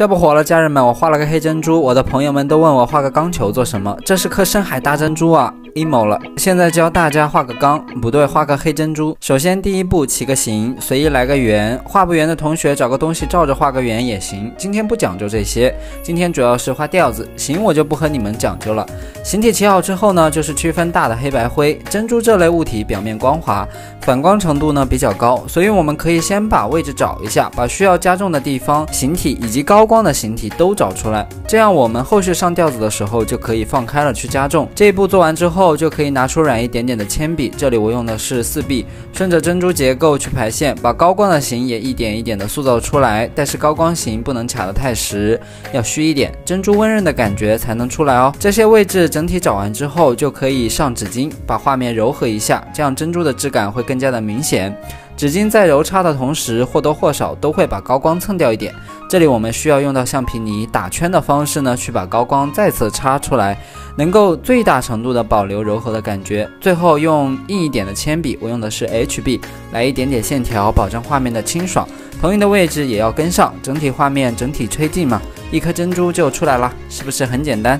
这不火了，家人们，我画了个黑珍珠，我的朋友们都问我画个钢球做什么？这是颗深海大珍珠啊，emo 了。现在教大家画个缸，不对，画个黑珍珠。首先第一步起个形，随意来个圆，画不圆的同学找个东西照着画个圆也行。今天不讲究这些，今天主要是画调子。形我就不和你们讲究了。形体起好之后呢，就是区分大的黑白灰。珍珠这类物体表面光滑，反光程度呢比较高，所以我们可以先把位置找一下，把需要加重的地方、形体以及高。光的形体都找出来，这样我们后续上调子的时候就可以放开了去加重。这一步做完之后后，就可以拿出软一点点的铅笔，这里我用的是四 B，顺着珍珠结构去排线，把高光的形也一点一点的塑造出来。但是高光形不能卡得太实，要虚一点，珍珠温润的感觉才能出来哦。这些位置整体找完之后，就可以上纸巾，把画面柔和一下，这样珍珠的质感会更加的明显。纸巾在揉擦的同时，或多或少都会把高光蹭掉一点。这里我们需要用到橡皮泥打圈的方式呢，去把高光再次擦出来，能够最大程度的保留柔和的感觉。最后用硬一点的铅笔，我用的是 HB，来一点点线条，保证画面的清爽。投影的位置也要跟上，整体画面整体推进嘛，一颗珍珠就出来了，是不是很简单？